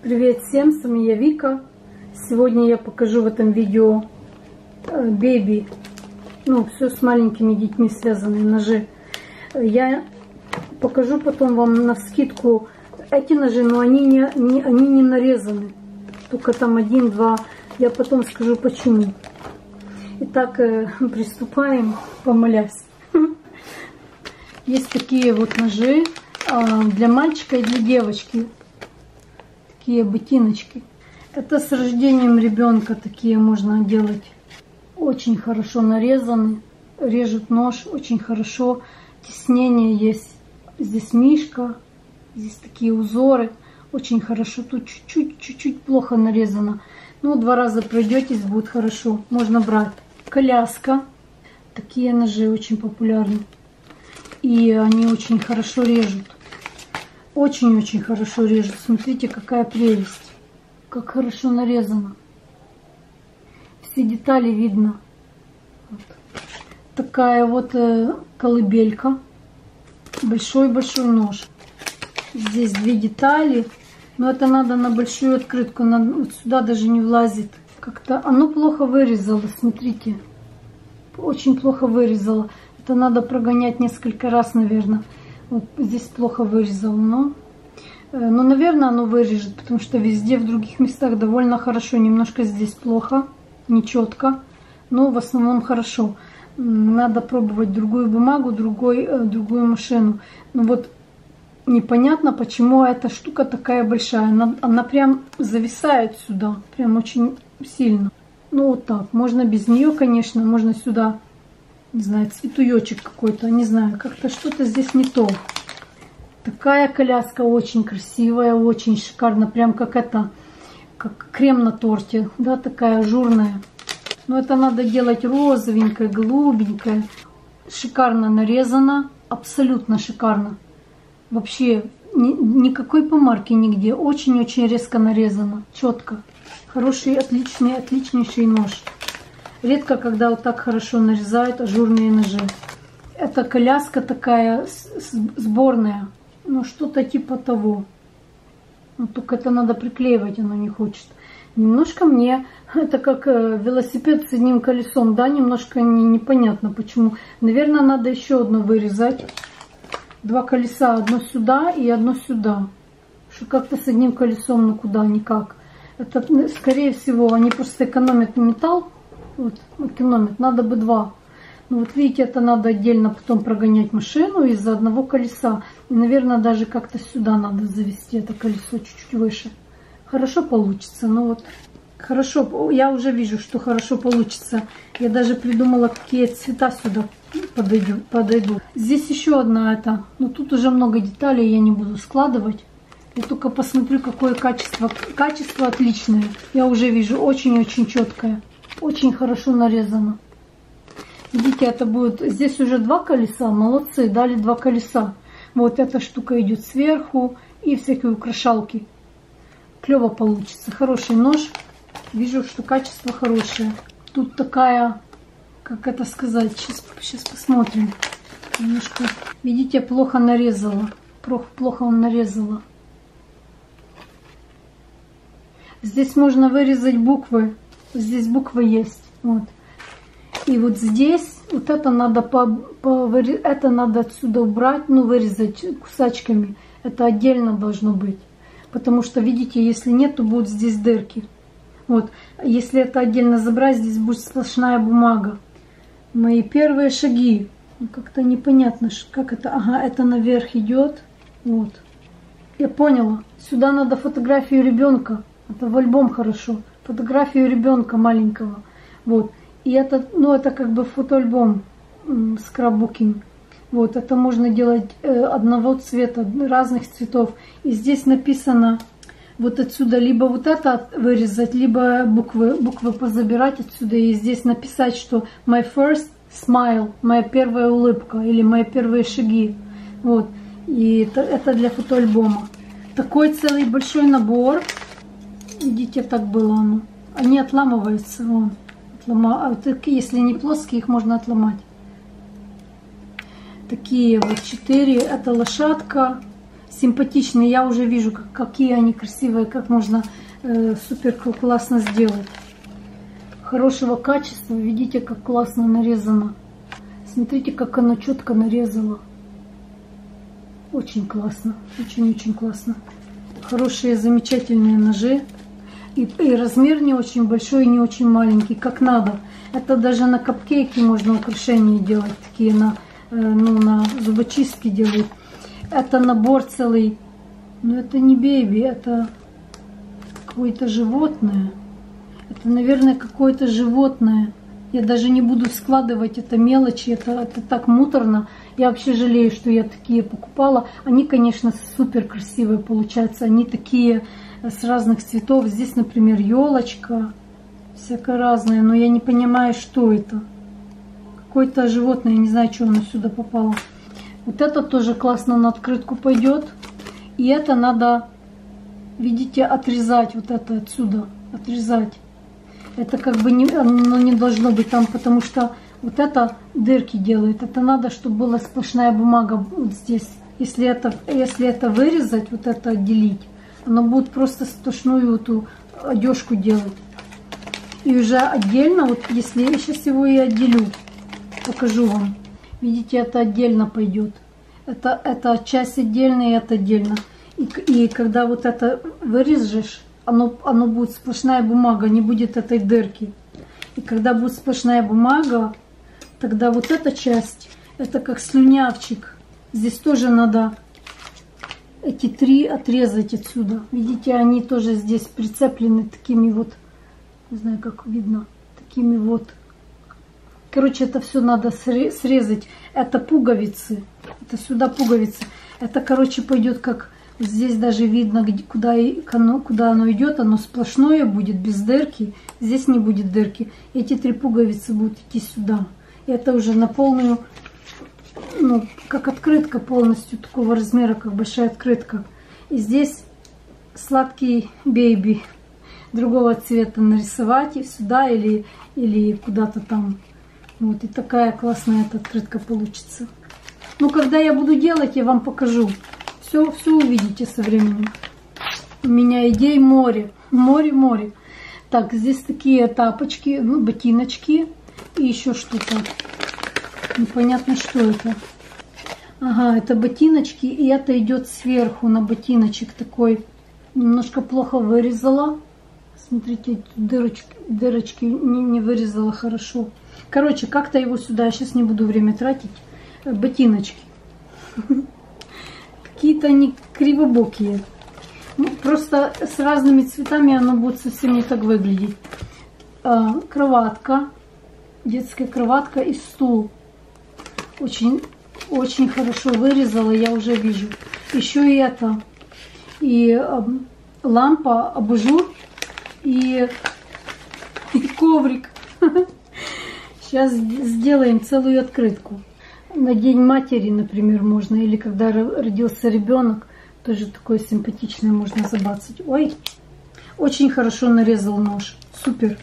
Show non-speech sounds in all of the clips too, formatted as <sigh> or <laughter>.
Привет всем, с вами я Вика. Сегодня я покажу в этом видео э, беби, ну, все с маленькими детьми связанные ножи. Я покажу потом вам на скидку эти ножи, но они не, не, они не нарезаны. Только там один-два. Я потом скажу почему. Итак, э, <laughs> приступаем, помолясь. <laughs> Есть такие вот ножи а, для мальчика и для девочки такие ботиночки. Это с рождением ребенка такие можно делать. Очень хорошо нарезаны, режет нож очень хорошо. Теснение есть. Здесь мишка, здесь такие узоры. Очень хорошо. Тут чуть-чуть, чуть-чуть плохо нарезано. Ну, два раза пройдетесь, будет хорошо. Можно брать. Коляска. Такие ножи очень популярны. И они очень хорошо режут. Очень-очень хорошо режет. Смотрите, какая прелесть. Как хорошо нарезано. Все детали видно. Вот. Такая вот э, колыбелька. Большой-большой нож. Здесь две детали. Но это надо на большую открытку. На, вот сюда даже не влазит. Как-то оно плохо вырезало, смотрите. Очень плохо вырезало. Это надо прогонять несколько раз, наверное. Вот здесь плохо вырезал, но... Э, но, наверное, оно вырежет, потому что везде, в других местах довольно хорошо. Немножко здесь плохо, нечетко, но в основном хорошо. Надо пробовать другую бумагу, другой, э, другую машину. Ну вот непонятно, почему эта штука такая большая. Она, она прям зависает сюда, прям очень сильно. Ну вот так, можно без нее, конечно, можно сюда не знаю, цветуечек какой-то, не знаю, как-то что-то здесь не то. Такая коляска очень красивая, очень шикарно, прям как это, как крем на торте, да, такая ажурная. Но это надо делать розовенькое, голубенькое, шикарно нарезано, абсолютно шикарно. Вообще ни, никакой помарки нигде, очень-очень резко нарезано, четко. Хороший, отличный, отличнейший нож. Редко, когда вот так хорошо нарезают ажурные ножи. Это коляска такая сборная. Ну, что-то типа того. Но только это надо приклеивать, оно не хочет. Немножко мне, <laughs> это как э, велосипед с одним колесом, да, немножко не, непонятно почему. Наверное, надо еще одно вырезать. Два колеса, одно сюда и одно сюда. Что как-то с одним колесом, ну куда, никак. Это, скорее всего, они просто экономят металл, вот, экономит. Надо бы два. Ну вот видите, это надо отдельно потом прогонять машину из-за одного колеса. И, наверное, даже как-то сюда надо завести это колесо чуть-чуть выше. Хорошо получится. Ну вот, хорошо. Я уже вижу, что хорошо получится. Я даже придумала, какие цвета сюда подойду, подойду. Здесь еще одна это. Но тут уже много деталей, я не буду складывать. Я только посмотрю, какое качество. Качество отличное. Я уже вижу, очень-очень четкое. Очень хорошо нарезано. Видите, это будет... Здесь уже два колеса. Молодцы, дали два колеса. Вот эта штука идет сверху. И всякие украшалки. Клево получится. Хороший нож. Вижу, что качество хорошее. Тут такая... Как это сказать? Сейчас, сейчас посмотрим. Немножко... Видите, плохо нарезала. Плохо он нарезала. Здесь можно вырезать буквы здесь буква есть. Вот. И вот здесь, вот это надо, по, по, это надо отсюда убрать, ну, вырезать кусачками. Это отдельно должно быть. Потому что, видите, если нет, то будут здесь дырки. Вот. Если это отдельно забрать, здесь будет сплошная бумага. Мои первые шаги. Как-то непонятно, как это. Ага, это наверх идет. Вот. Я поняла. Сюда надо фотографию ребенка. Это в альбом хорошо фотографию ребенка маленького. Вот. И это, ну, это как бы фотоальбом скраббукинг. Вот, это можно делать э, одного цвета, разных цветов. И здесь написано вот отсюда либо вот это вырезать, либо буквы, буквы позабирать отсюда. И здесь написать, что my first smile, моя первая улыбка или мои первые шаги. Вот. И это, это для фотоальбома. Такой целый большой набор. Видите, так было оно. Они отламываются. Вон. Отлома... А если не плоские, их можно отломать. Такие вот четыре. Это лошадка. симпатичные. Я уже вижу, как, какие они красивые, как можно э, супер классно сделать. Хорошего качества. Видите, как классно нарезано. Смотрите, как оно четко нарезало. Очень классно. Очень-очень классно. Хорошие, замечательные ножи. И, и размер не очень большой, не очень маленький, как надо. Это даже на капкейке можно украшения делать, такие на, э, ну, на зубочистки делают. Это набор целый. Но это не бейби, это какое-то животное. Это, наверное, какое-то животное. Я даже не буду складывать это мелочи, это, это так муторно. Я вообще жалею, что я такие покупала. Они, конечно, супер красивые получаются. Они такие с разных цветов. Здесь, например, елочка, всякое разное, но я не понимаю, что это. Какое-то животное, я не знаю, что оно сюда попало. Вот это тоже классно на открытку пойдет. И это надо, видите, отрезать вот это отсюда, отрезать. Это как бы не, оно не должно быть там, потому что вот это дырки делает. Это надо, чтобы была сплошная бумага вот здесь. Если это, если это вырезать, вот это отделить, оно будет просто сплошную эту одежку делать. И уже отдельно, вот если я сейчас его и отделю, покажу вам. Видите, это отдельно пойдет. Это, это часть отдельная и это отдельно. И, и когда вот это вырежешь, оно, оно будет сплошная бумага, не будет этой дырки. И когда будет сплошная бумага, тогда вот эта часть, это как слюнявчик. Здесь тоже надо эти три отрезать отсюда. Видите, они тоже здесь прицеплены такими вот, не знаю, как видно, такими вот. Короче, это все надо срезать. Это пуговицы. Это сюда пуговицы. Это, короче, пойдет как Здесь даже видно, где, куда, оно, куда оно идет. Оно сплошное будет, без дырки. Здесь не будет дырки. Эти три пуговицы будут идти сюда. Это уже на полную, ну, как открытка полностью, такого размера, как большая открытка. И здесь сладкий бейби другого цвета нарисовать и сюда или, или куда-то там. Вот, и такая классная эта открытка получится. Ну, когда я буду делать, я вам покажу. Все, все увидите со временем. У меня идей море. Море, море. Так, здесь такие тапочки, ну, ботиночки и еще что-то. Непонятно, что это. Ага, это ботиночки, и это идет сверху на ботиночек такой. Немножко плохо вырезала. Смотрите, дырочки, дырочки не, не вырезала хорошо. Короче, как-то его сюда, сейчас не буду время тратить. Ботиночки. какие-то они кривобокие. Ну, просто с разными цветами оно будет совсем не так выглядеть. А, кроватка, детская кроватка и стул. Очень, очень хорошо вырезала, я уже вижу. Еще и это, и э, лампа, абажур и, и коврик. <laughs> Сейчас сделаем целую открытку на День матери, например, можно, или когда родился ребенок, тоже такое симпатичное можно забацать. Ой, очень хорошо нарезал нож, супер.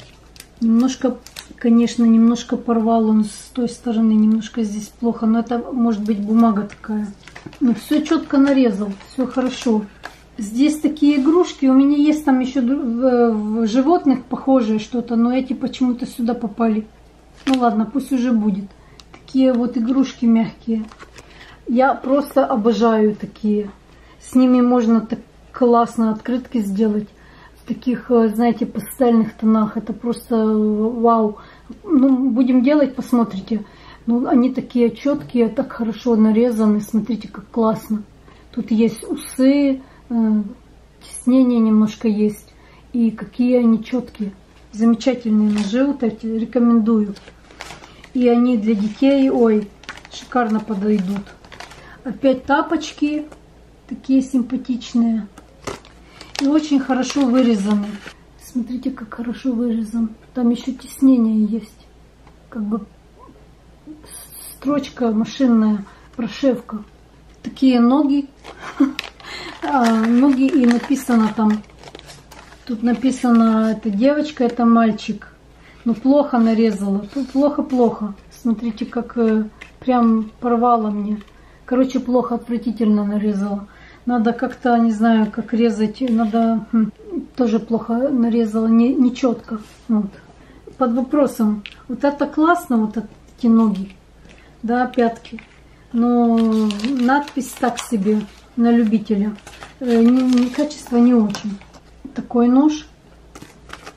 Немножко, конечно, немножко порвал он с той стороны, немножко здесь плохо, но это может быть бумага такая. Но все четко нарезал, все хорошо. Здесь такие игрушки, у меня есть там еще в животных похожее что-то, но эти почему-то сюда попали. Ну ладно, пусть уже будет такие вот игрушки мягкие. Я просто обожаю такие. С ними можно так классно открытки сделать. Таких, э, знаете, пастельных тонах. Это просто э, вау. Ну, будем делать, посмотрите. Ну, они такие четкие, так хорошо нарезаны. Смотрите, как классно. Тут есть усы, э, теснение немножко есть. И какие они четкие. Замечательные ножи вот эти. Рекомендую. И они для детей, ой, шикарно подойдут. Опять тапочки, такие симпатичные. И очень хорошо вырезаны. Смотрите, как хорошо вырезан. Там еще теснение есть. Как бы строчка машинная, прошивка. Такие ноги. <laughs> а, ноги и написано там. Тут написано, это девочка, это мальчик. Ну, плохо нарезала. Плохо-плохо. Смотрите, как э, прям порвала мне. Короче, плохо, отвратительно нарезала. Надо как-то, не знаю, как резать. Надо... Хм, тоже плохо нарезала, не, не четко. Вот. Под вопросом. Вот это классно, вот эти ноги. Да, пятки. Но надпись так себе на любителя. Э, не, не, качество не очень. Такой нож.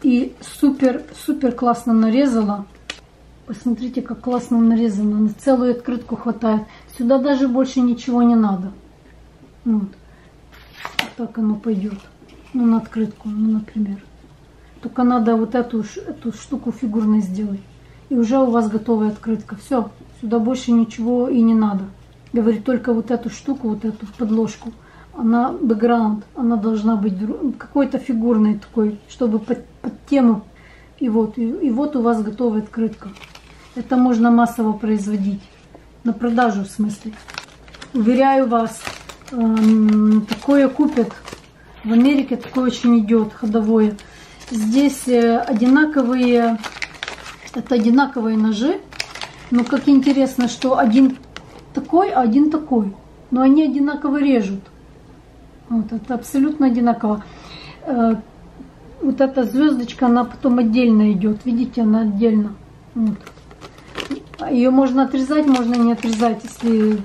И супер, супер классно нарезала. Посмотрите, как классно нарезано. На целую открытку хватает. Сюда даже больше ничего не надо. Вот. Так оно пойдет. Ну, на открытку, ну, например. Только надо вот эту, эту штуку фигурной сделать. И уже у вас готовая открытка. Все, сюда больше ничего и не надо. Говорит, только вот эту штуку, вот эту подложку. Она бэкграунд, она должна быть какой-то фигурной такой, чтобы под, под тему. И вот, и, и вот у вас готовая открытка. Это можно массово производить. На продажу в смысле. Уверяю вас, такое купят. В Америке такое очень идет, ходовое. Здесь э, одинаковые, это одинаковые ножи. Но как интересно, что один такой, а один такой. Но они одинаково режут. Вот, это абсолютно одинаково. Э, вот эта звездочка, она потом отдельно идет. Видите, она отдельно. Вот. Ее можно отрезать, можно не отрезать. Если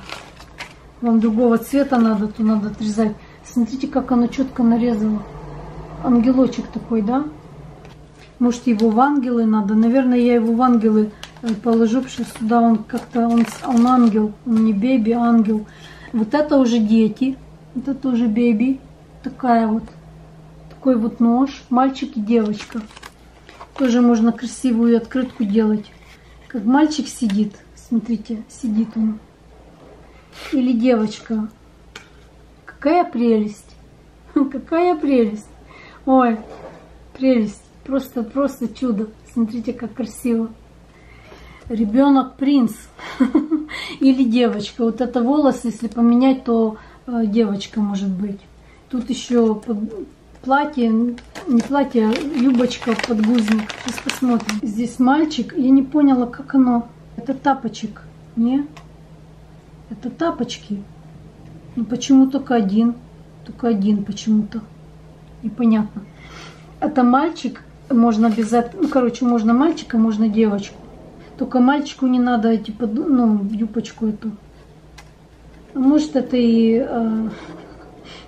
вам другого цвета надо, то надо отрезать. Смотрите, как оно четко нарезало. Ангелочек такой, да? Может, его в ангелы надо. Наверное, я его в ангелы э, положу, потому что сюда он как-то, он, он ангел, он не беби, а ангел. Вот это уже дети, это тоже беби. Такая вот, такой вот нож, мальчик и девочка. Тоже можно красивую открытку делать. Как мальчик сидит, смотрите, сидит он. Или девочка. Какая прелесть. <laughs> Какая прелесть. Ой, прелесть. Просто, просто чудо. Смотрите, как красиво. Ребенок принц. <laughs> Или девочка. Вот это волос, если поменять, то э, девочка может быть. Тут еще платье, не платье, а юбочка, подгузник. Сейчас посмотрим. Здесь мальчик. Я не поняла, как оно. Это тапочек. Не? Это тапочки. Ну почему только один? Только один почему-то. Непонятно. Это мальчик. Можно обязательно... Ну, короче, можно мальчика, можно девочку. Только мальчику не надо эти, под, ну, юбочку эту. Может, это и... Э,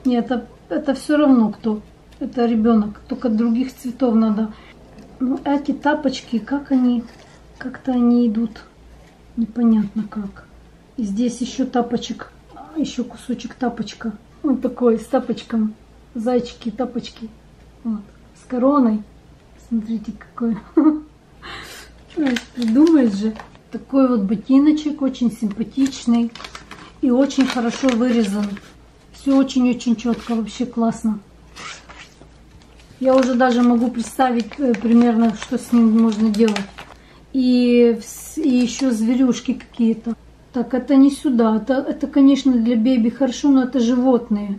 нет, это, это все равно кто. Это ребенок, только других цветов надо. Ну, эти тапочки, как они, как-то они идут, непонятно как. И здесь еще тапочек, еще кусочек тапочка. Вот такой, с тапочком. Зайчики, тапочки. Вот. С короной. Смотрите, какой. <laughs> Придумаешь же. Такой вот ботиночек, очень симпатичный. И очень хорошо вырезан. Все очень-очень четко, вообще классно. Я уже даже могу представить э, примерно, что с ним можно делать. И, и еще зверюшки какие-то. Так, это не сюда. Это, это, конечно, для беби хорошо, но это животные.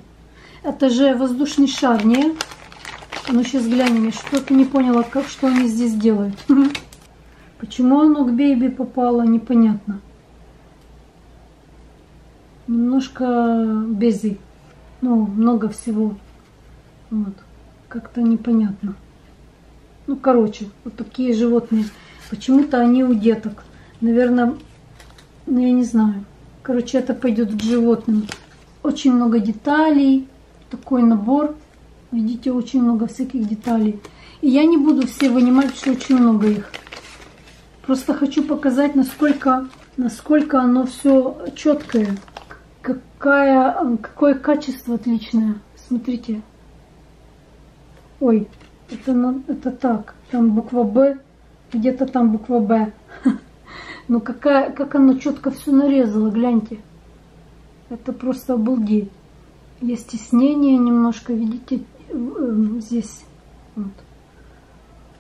Это же воздушный шар, не? Ну, сейчас глянем. Я что-то не поняла, как, что они здесь делают. <laughs> Почему оно к беби попало, непонятно. Немножко бези. Ну, много всего. Вот как-то непонятно. Ну, короче, вот такие животные. Почему-то они у деток. Наверное, ну, я не знаю. Короче, это пойдет к животным. Очень много деталей. Такой набор. Видите, очень много всяких деталей. И я не буду все вынимать, потому что очень много их. Просто хочу показать, насколько, насколько оно все четкое. Какая, какое качество отличное. Смотрите. Ой, это, это так. Там буква Б, где-то там буква Б. <laughs> Ну какая, как оно четко все нарезало, гляньте. Это просто обалдеть. Есть стеснение немножко, видите, эм, здесь. Вот.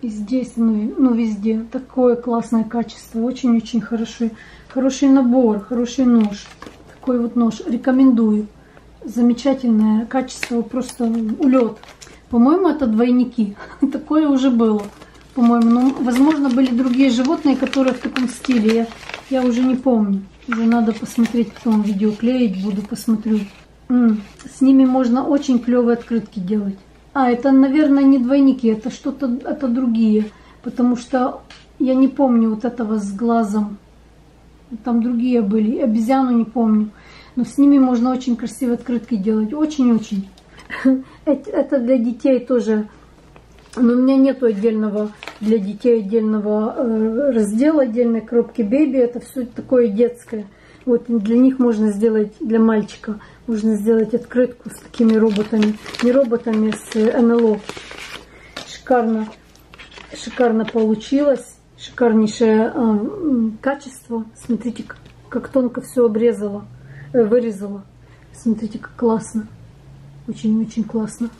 И здесь, ну, ну везде. Такое классное качество. Очень-очень хороший, хороший набор, хороший нож. Такой вот нож. Рекомендую. Замечательное качество, просто улет. По-моему, это двойники. <laughs> Такое уже было. По-моему, ну, возможно, были другие животные, которые в таком стиле. Я, я уже не помню. Уже надо посмотреть, потом видео клеить буду, посмотрю. С ними можно очень клевые открытки делать. А, это, наверное, не двойники, это что-то, это другие. Потому что я не помню вот этого с глазом. Там другие были, обезьяну не помню. Но с ними можно очень красивые открытки делать. Очень-очень. <laughs> Это для детей тоже. Но у меня нет отдельного для детей отдельного э, раздела, отдельной коробки бэби. Это все такое детское. Вот для них можно сделать, для мальчика, можно сделать открытку с такими роботами. Не роботами, с НЛО. Шикарно. Шикарно получилось. Шикарнейшее э, качество. Смотрите, как, тонко все обрезала, э, вырезала. Смотрите, как классно. Очень-очень классно.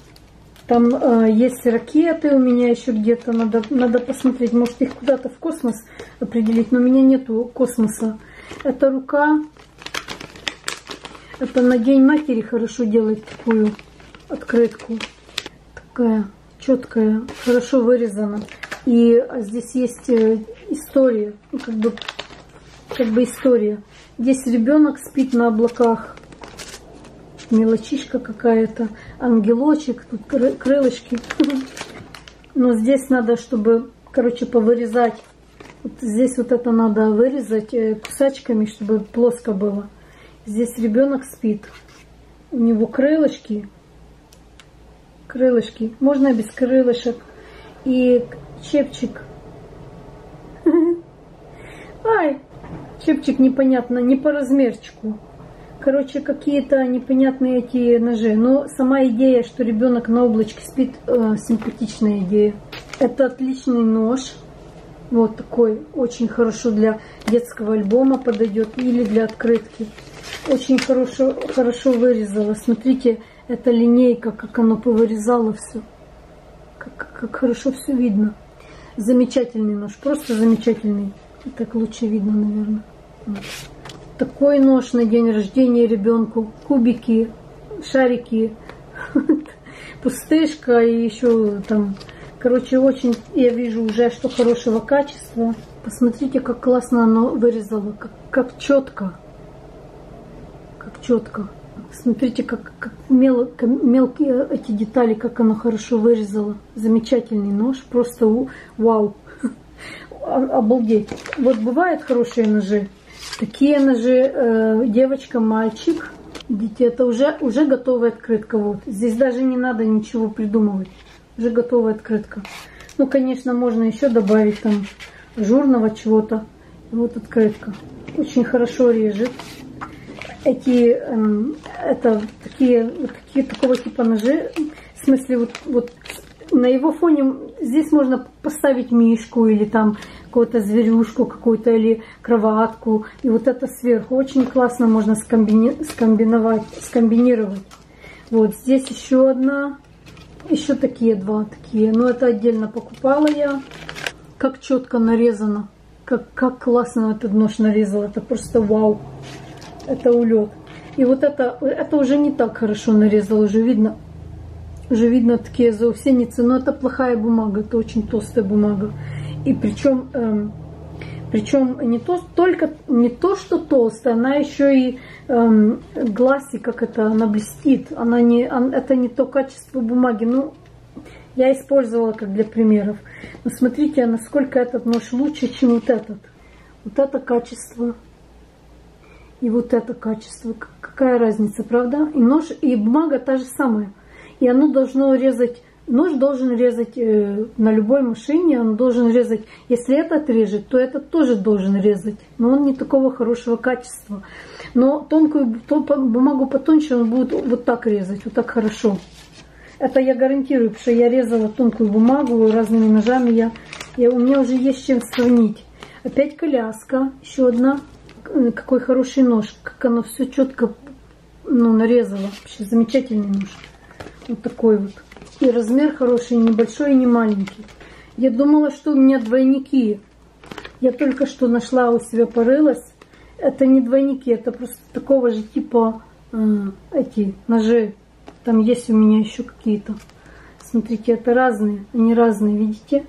Там э, есть ракеты у меня еще где-то. Надо, надо посмотреть. Может их куда-то в космос определить. Но у меня нету космоса. Это рука. Это на День матери хорошо делать такую открытку. Такая четкая, хорошо вырезана. И здесь есть э, история, ну, как бы, как бы история. Здесь ребенок спит на облаках, мелочишка какая-то, ангелочек, тут крылышки. <laughs> Но здесь надо, чтобы, короче, повырезать вот здесь вот это надо вырезать э, кусачками, чтобы плоско было. Здесь ребенок спит. У него крылышки. Крылышки. Можно без крылышек. И чепчик. <laughs> Ай, чепчик непонятно, не по размерчику. Короче, какие-то непонятные эти ножи. Но сама идея, что ребенок на облачке спит, э, симпатичная идея. Это отличный нож. Вот такой, очень хорошо для детского альбома подойдет или для открытки. Очень хорошо, хорошо вырезала. Смотрите, эта линейка, как оно повырезало все. Как, как хорошо все видно. Замечательный нож, просто замечательный. Так лучше видно, наверное. Вот. Такой нож на день рождения ребенку. Кубики, шарики, <laughs> пустышка и еще там Короче, очень я вижу уже, что хорошего качества. Посмотрите, как классно оно вырезало, как, как четко. Как четко. Смотрите, как, как, мел, мелкие эти детали, как оно хорошо вырезало. Замечательный нож, просто вау. <laughs> Обалдеть. Вот бывают хорошие ножи. Такие ножи э, девочка, мальчик. Видите, это уже, уже готовая открытка. Вот. Здесь даже не надо ничего придумывать уже готовая открытка. Ну, конечно, можно еще добавить там журного чего-то. Вот открытка. Очень хорошо режет. Эти, эм, это такие, вот такие, такого типа ножи. В смысле, вот, вот на его фоне здесь можно поставить мишку или там какую-то зверюшку какую-то или кроватку. И вот это сверху очень классно можно скомбини скомбиновать, скомбинировать. Вот здесь еще одна еще такие два такие. Но это отдельно покупала я. Как четко нарезано. Как, как классно этот нож нарезал. Это просто вау. Это улет. И вот это, это уже не так хорошо нарезал. Уже видно, уже видно такие заусеницы. Но это плохая бумага. Это очень толстая бумага. И причем... Эм, причем не то, только не то, что толстая, она еще и эм, гласи, как это, она блестит. Она не, это не то качество бумаги. Ну, я использовала как для примеров. Но смотрите, насколько этот нож лучше, чем вот этот. Вот это качество и вот это качество. Какая разница, правда? И нож, и бумага та же самая. И оно должно резать Нож должен резать э, на любой машине, он должен резать, если этот режет, то этот тоже должен резать, но он не такого хорошего качества. Но тонкую бумагу потоньше он будет вот так резать, вот так хорошо. Это я гарантирую, потому что я резала тонкую бумагу разными ножами, я, я, у меня уже есть чем сравнить. Опять коляска, еще одна, э, какой хороший нож, как оно все четко ну, нарезало, вообще замечательный нож. Вот такой вот. И размер хороший, небольшой и не маленький. Я думала, что у меня двойники. Я только что нашла у себя, порылась. Это не двойники, это просто такого же типа э, эти ножи. Там есть у меня еще какие-то. Смотрите, это разные. Они разные, видите?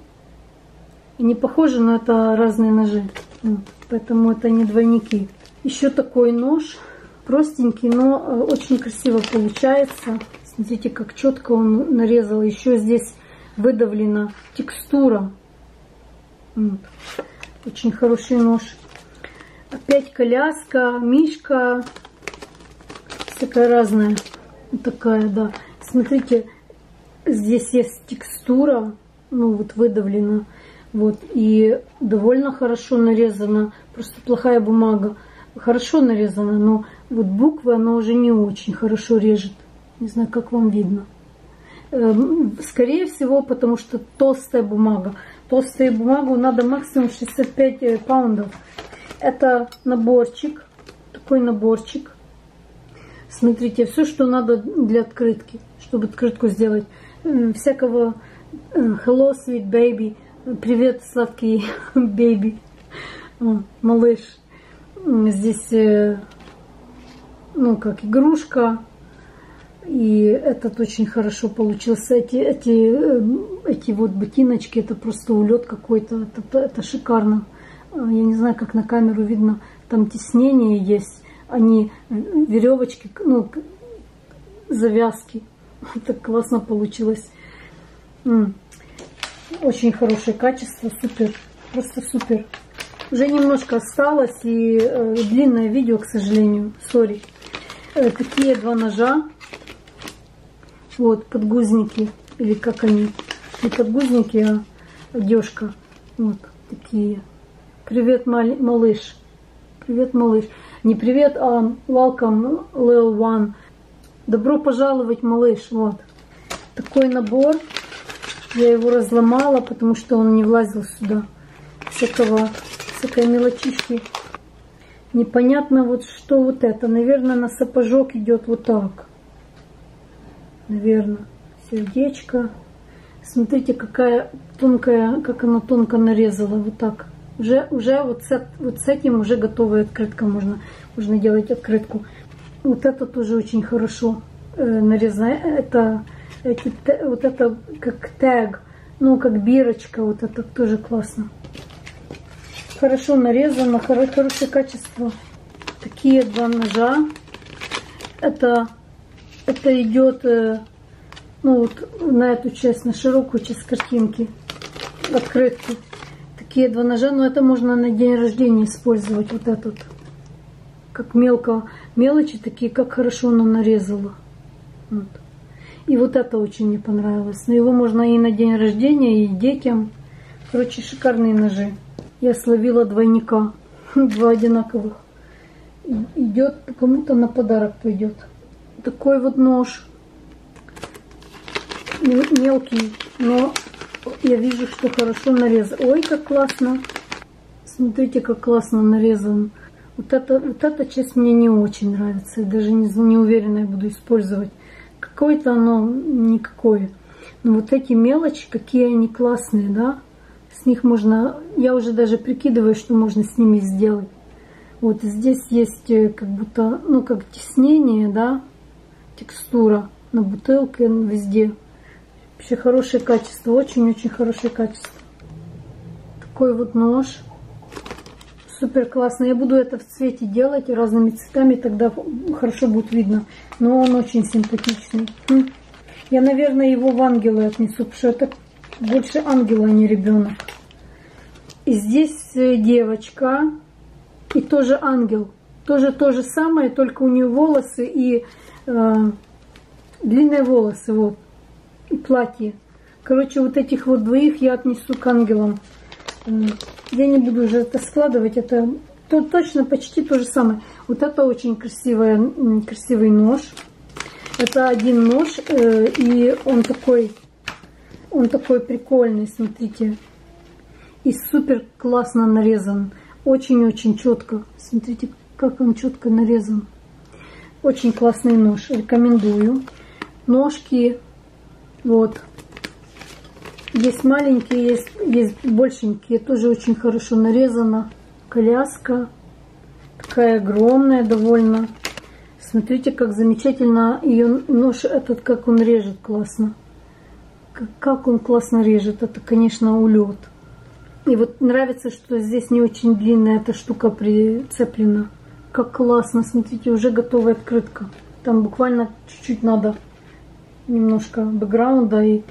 Они похожи, но это разные ножи. Вот. Поэтому это не двойники. Еще такой нож. простенький, но э, очень красиво получается. Смотрите, как четко он нарезал. Еще здесь выдавлена текстура. Вот. Очень хороший нож. Опять коляска, мишка. Всякая разная. Вот такая, да. Смотрите, здесь есть текстура. Ну, вот выдавлена. Вот. И довольно хорошо нарезана. Просто плохая бумага. Хорошо нарезана, но вот буквы она уже не очень хорошо режет. Не знаю, как вам видно. Эм, скорее всего, потому что толстая бумага. Толстую бумагу надо максимум 65 э, паундов. Это наборчик, такой наборчик. Смотрите, все, что надо для открытки, чтобы открытку сделать. Всякого э, hello, sweet baby, привет, сладкий <laughs> baby, малыш. Здесь, э, ну, как игрушка, и этот очень хорошо получился. Эти, эти, эм, эти вот ботиночки, это просто улет какой-то. Это, это шикарно. А, я не знаю, как на камеру видно. Там теснение есть. Они э, веревочки, ну, завязки. <laughs> Так классно получилось. Очень хорошее качество, супер. Просто супер. Уже немножко осталось и э, длинное видео, к сожалению. Сори. Э, такие два ножа вот, подгузники, или как они, не подгузники, а одежка. Вот такие. Привет, малыш. Привет, малыш. Не привет, а welcome, little one. Добро пожаловать, малыш. Вот. Такой набор. Я его разломала, потому что он не влазил сюда. Всякого, всякой мелочишки. Непонятно вот что вот это. Наверное, на сапожок идет вот так наверное, сердечко. Смотрите, какая тонкая, как она тонко нарезала, вот так. Уже, уже вот, с, вот с этим уже готовая открытка можно, можно делать открытку. Вот это тоже очень хорошо э, нарезать. Это, эти, вот это как тег, ну как бирочка, вот это тоже классно. Хорошо нарезано, хоро, хорошее качество. Такие два ножа. Это это идет э, ну, вот на эту часть, на широкую часть картинки, открытку. Такие два ножа, но это можно на день рождения использовать, вот этот. Как мелко, мелочи такие, как хорошо она нарезала. Вот. И вот это очень мне понравилось. Но его можно и на день рождения, и детям. Короче, шикарные ножи. Я словила двойника, <laughs> два одинаковых. Идет, кому-то на подарок пойдет такой вот нож. Мелкий, но я вижу, что хорошо нарезан. Ой, как классно. Смотрите, как классно нарезан. Вот, это, вот эта часть мне не очень нравится. Я даже не, не уверена, я буду использовать. Какое-то оно никакое. Но вот эти мелочи, какие они классные, да? С них можно... Я уже даже прикидываю, что можно с ними сделать. Вот здесь есть э, как будто, ну, как теснение, да? Текстура на бутылке, везде. Вообще хорошее качество, очень-очень хорошее качество. Такой вот нож. Супер классно. Я буду это в цвете делать разными цветами, тогда хорошо будет видно. Но он очень симпатичный. Хм. Я, наверное, его в ангелы отнесу, потому что это больше ангел, а не ребенок. И здесь э, девочка, и тоже ангел. Тоже то же самое, только у нее волосы и длинные волосы, вот, платье. Короче, вот этих вот двоих я отнесу к ангелам. Я не буду уже это складывать, это то, точно почти то же самое. Вот это очень красивая, красивый нож. Это один нож, э, и он такой, он такой прикольный, смотрите. И супер классно нарезан. Очень-очень четко. Смотрите, как он четко нарезан. Очень классный нож, рекомендую. Ножки, вот. Есть маленькие, есть, есть большенькие, тоже очень хорошо нарезано. Коляска, такая огромная довольно. Смотрите, как замечательно ее нож этот, как он режет классно. Как он классно режет, это, конечно, улет. И вот нравится, что здесь не очень длинная эта штука прицеплена как классно. Смотрите, уже готовая открытка. Там буквально чуть-чуть надо немножко бэкграунда и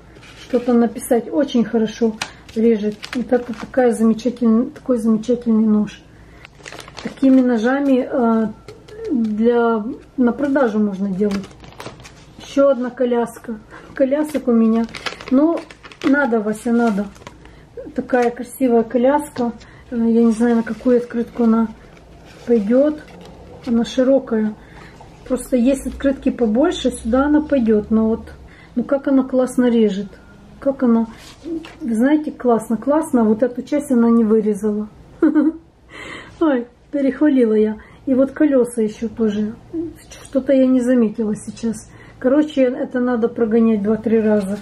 что-то написать. Очень хорошо режет. Вот это такая замечательный, такой замечательный нож. Такими ножами э, для, на продажу можно делать. Еще одна коляска. Колясок у меня. Ну, надо, Вася, надо. Такая красивая коляска. Э, я не знаю, на какую открытку она пойдет. Она широкая. Просто есть открытки побольше, сюда она пойдет. Но вот, ну как она классно режет. Как она, знаете, классно, классно. А вот эту часть она не вырезала. <laughs> Ой, перехвалила я. И вот колеса еще тоже. Что-то я не заметила сейчас. Короче, это надо прогонять 2-3 раза.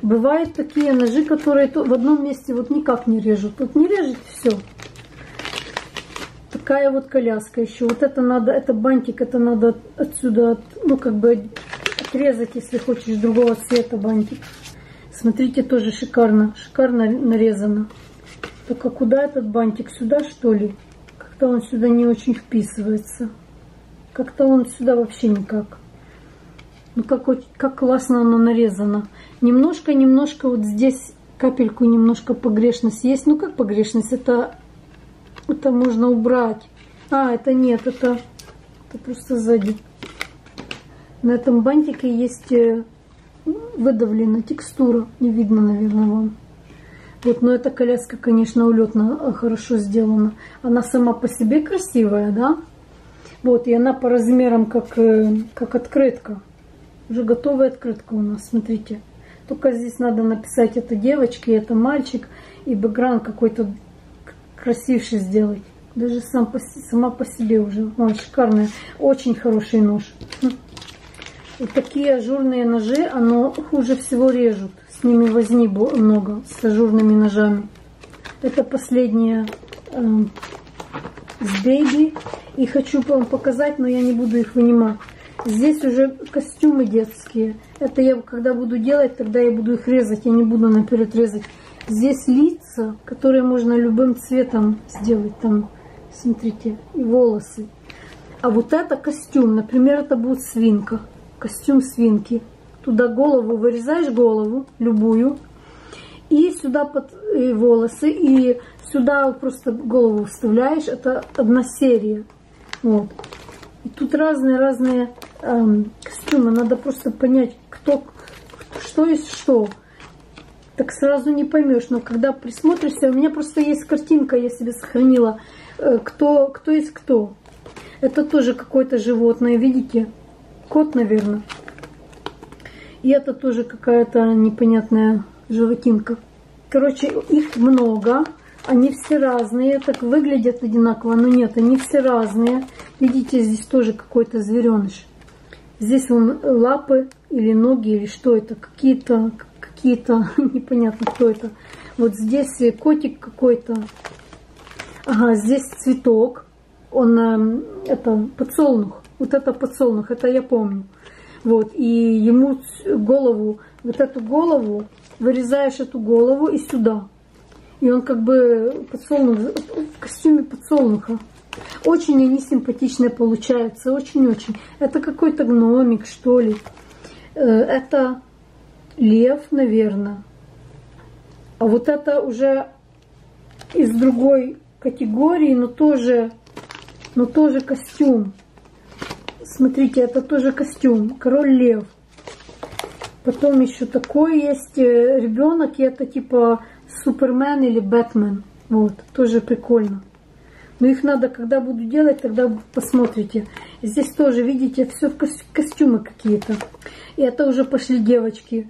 Бывают такие ножи, которые в одном месте вот никак не режут. Вот не режет все. Такая вот коляска еще. Вот это надо, это бантик, это надо отсюда, ну как бы отрезать, если хочешь, другого цвета бантик. Смотрите, тоже шикарно, шикарно нарезано. Только куда этот бантик? Сюда что ли? Как-то он сюда не очень вписывается. Как-то он сюда вообще никак. Ну как, как классно оно нарезано. Немножко-немножко вот здесь капельку немножко погрешность есть. Ну как погрешность? Это, это можно убрать. А, это нет, это, это просто сзади. На этом бантике есть э, выдавлена текстура. Не видно, наверное, вам. Вот, но эта коляска, конечно, улетно э, хорошо сделана. Она сама по себе красивая, да? Вот, и она по размерам как, э, как открытка. Уже готовая открытка у нас, смотрите. Только здесь надо написать, это девочки, это мальчик. И бэкграунд какой-то красивший сделать. Даже сам по, сама по себе уже. Ой, шикарная. Очень хороший нож. Вот такие ажурные ножи, оно хуже всего режут. С ними возни много, с ажурными ножами. Это последняя э, с Бейби. И хочу вам показать, но я не буду их вынимать. Здесь уже костюмы детские. Это я когда буду делать, тогда я буду их резать. Я не буду наперед резать. Здесь лица, которые можно любым цветом сделать. Там, смотрите, и волосы. А вот это костюм. Например, это будет свинка. Костюм свинки туда голову, вырезаешь голову, любую, и сюда под и волосы, и сюда просто голову вставляешь, это одна серия. Вот. И тут разные-разные эм, костюмы, надо просто понять, кто, что есть что. Так сразу не поймешь, но когда присмотришься, у меня просто есть картинка, я себе сохранила, э, кто, кто есть кто. Это тоже какое-то животное, видите? Кот, наверное. И это тоже какая-то непонятная животинка. Короче, их много. Они все разные, так выглядят одинаково, но нет, они все разные. Видите, здесь тоже какой-то звереныш. Здесь он лапы или ноги, или что это, какие-то, какие-то, <laughs> непонятно кто это. Вот здесь котик какой-то. Ага, здесь цветок. Он, эм, это подсолнух. Вот это подсолнух, это я помню. Вот, и ему голову, вот эту голову, вырезаешь эту голову и сюда. И он как бы подсолнух, в костюме подсолнуха. Очень они симпатичные получаются, очень-очень. Это какой-то гномик, что ли. Э, это лев, наверное. А вот это уже из другой категории, но тоже, но тоже костюм. Смотрите, это тоже костюм. Король лев. Потом еще такой есть э, ребенок, и это типа Супермен или Бэтмен. Вот, тоже прикольно. Но их надо, когда буду делать, тогда посмотрите. Здесь тоже, видите, все костюмы какие-то. И это уже пошли девочки,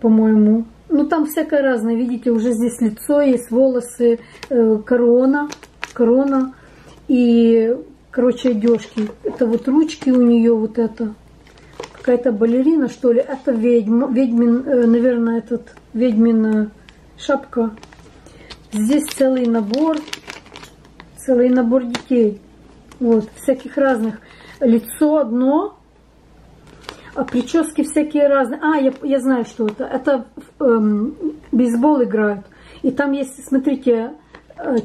по-моему. Ну, там всякое разное. Видите, уже здесь лицо есть, волосы, э, корона, корона. И короче, одежки. Это вот ручки у нее, вот это. Какая-то балерина, что ли. Это ведьма, ведьмин, э, наверное, этот ведьмин шапка. Здесь целый набор, целый набор детей. Вот, всяких разных. Лицо одно, прически всякие разные. А, я, я знаю, что это. Это эм, бейсбол играют. И там есть, смотрите, э,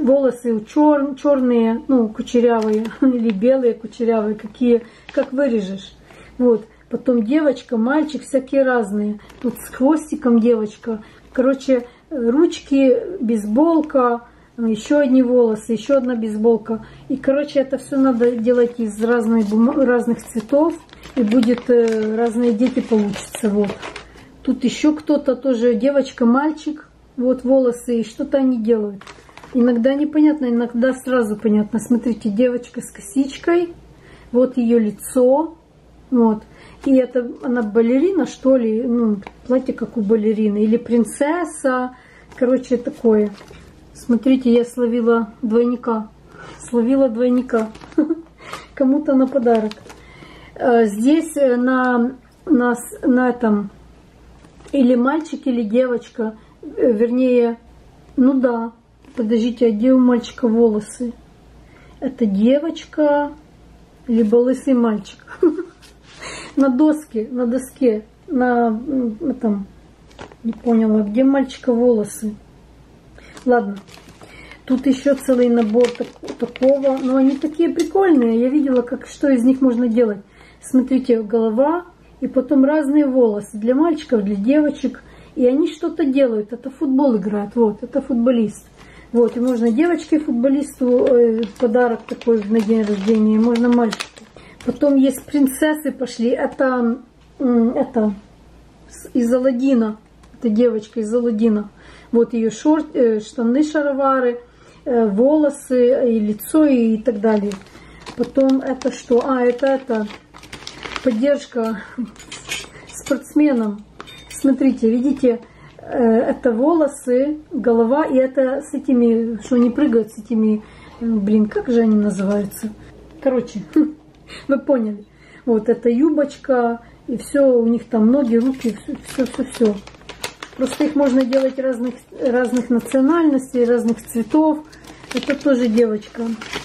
волосы чер, черные, ну, кучерявые, <laughs> или белые кучерявые, какие, как вырежешь. Вот. Потом девочка, мальчик, всякие разные. Тут с хвостиком девочка. Короче, ручки, бейсболка, еще одни волосы, еще одна бейсболка. И, короче, это все надо делать из разных, разных цветов. И будет э, разные дети получится. Вот. Тут еще кто-то тоже, девочка, мальчик. Вот волосы, и что-то они делают. Иногда непонятно, иногда сразу понятно. Смотрите, девочка с косичкой. Вот ее лицо. Вот. И это она балерина, что ли? Ну, платье как у балерины. Или принцесса. Короче, такое. Смотрите, я словила двойника. Словила двойника. <laughs> Кому-то на подарок. Э, здесь э, на, на, на этом или мальчик, или девочка. Э, вернее, ну да. Подождите, а где у мальчика волосы? Это девочка, либо лысый мальчик. <laughs> На доске, на доске, на этом, не поняла, где мальчика волосы. Ладно. Тут еще целый набор так, такого. Но они такие прикольные. Я видела, как, что из них можно делать. Смотрите, голова и потом разные волосы. Для мальчиков, для девочек. И они что-то делают. Это футбол играет. Вот, это футболист. Вот, и можно девочке футболисту э, подарок такой на день рождения. Можно мальчику. Потом есть принцессы пошли. Это, это из Аладдина. Это девочка из Аладдина. Вот ее шорт, э, штаны, шаровары, э, волосы, и лицо и так далее. Потом это что? А, это это поддержка спортсменам. Смотрите, видите, э, это волосы, голова, и это с этими, что они прыгают, с этими, блин, как же они называются? Короче, <laughs> вы поняли. Вот это юбочка, и все, у них там ноги, руки, все, все, все. Просто их можно делать разных, разных национальностей, разных цветов. Это тоже девочка.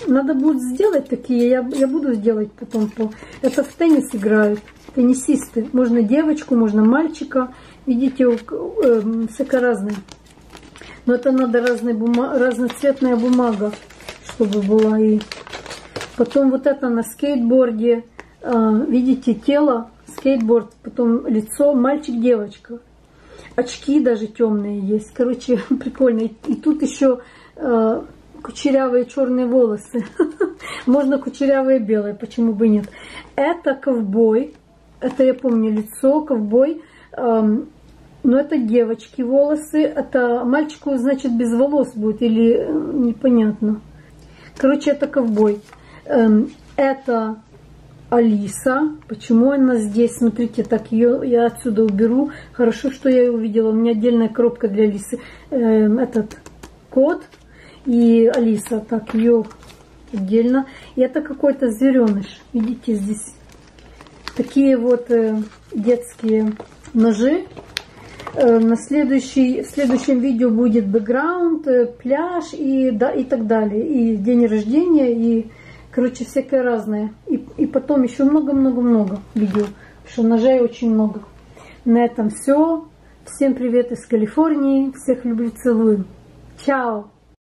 Надо будет сделать такие, я, я буду сделать потом. По... Это в теннис играют, теннисисты. Можно девочку, можно мальчика. Видите, э, всяко разные. Но это надо разная бума... разноцветная бумага, чтобы была. И потом вот это на скейтборде. Э, видите, тело, скейтборд, потом лицо, мальчик-девочка очки даже темные есть. Короче, <laughs> прикольно. И, тут еще э, кучерявые черные волосы. <laughs> Можно кучерявые белые, почему бы нет. Это ковбой. Это я помню лицо, ковбой. Эм, но это девочки волосы. Это мальчику, значит, без волос будет или э, непонятно. Короче, это ковбой. Эм, это Алиса. Почему она здесь? Смотрите, так ее я отсюда уберу. Хорошо, что я ее увидела. У меня отдельная коробка для Алисы. Э, этот кот и Алиса. Так, ее отдельно. И это какой-то звереныш. Видите, здесь такие вот э, детские ножи. Э, на следующий, в следующем видео будет бэкграунд, э, пляж и, да, и так далее. И день рождения, и Короче, всякое разное. И, и потом еще много-много-много видео, потому что ножей очень много. На этом все. Всем привет из Калифорнии. Всех люблю, целую. Чао!